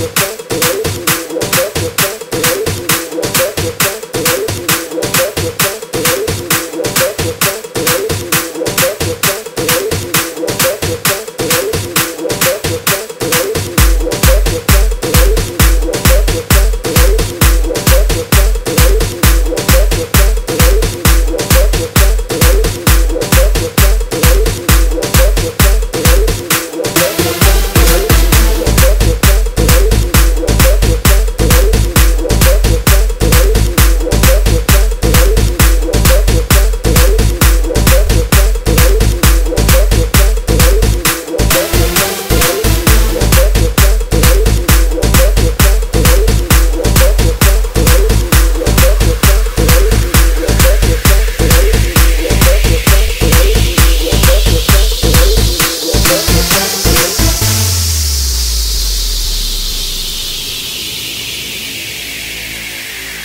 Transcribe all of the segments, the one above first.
with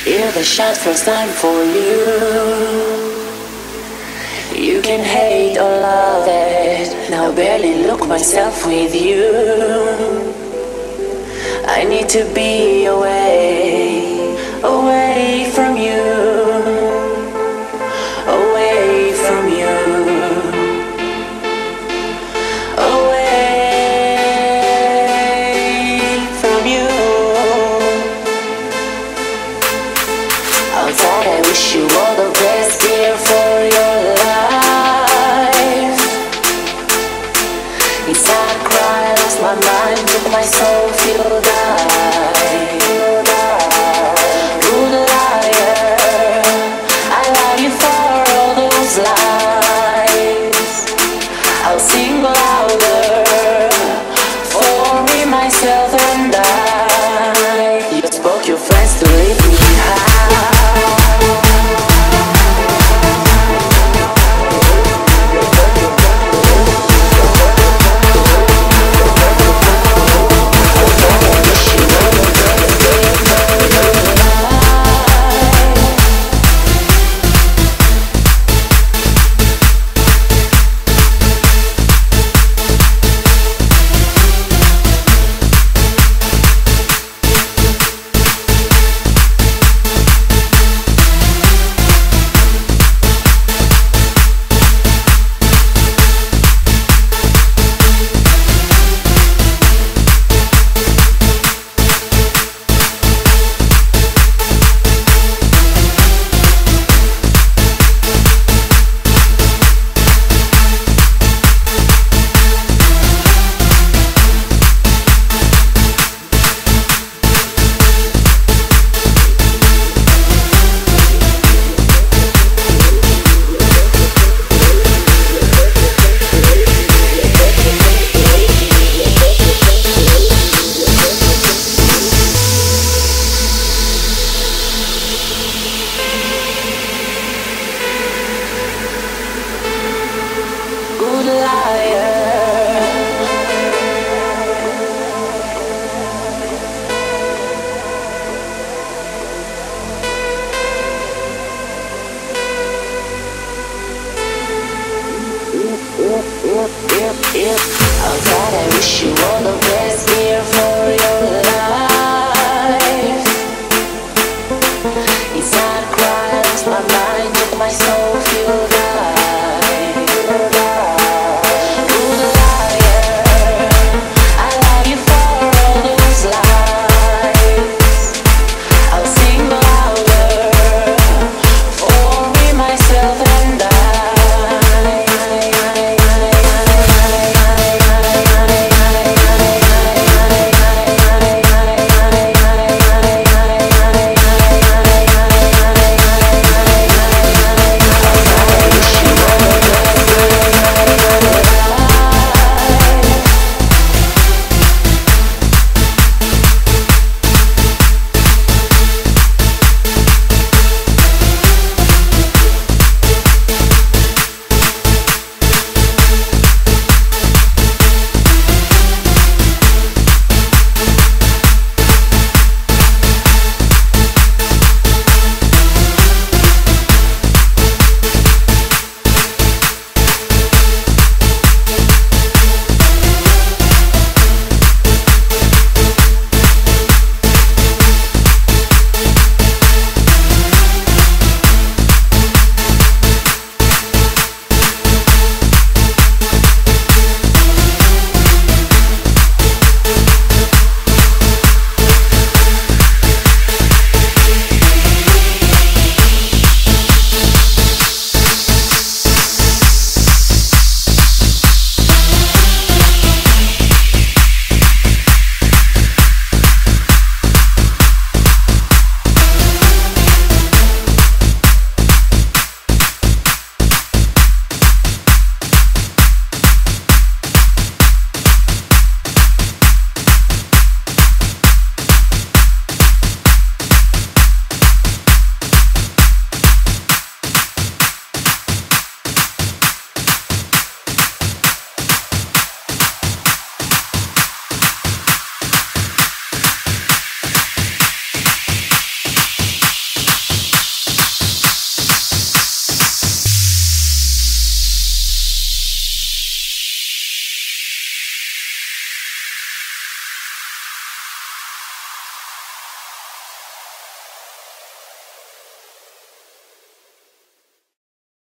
first time for you. You can hate or love it. Now barely look myself with you. I need to be aware. wish you were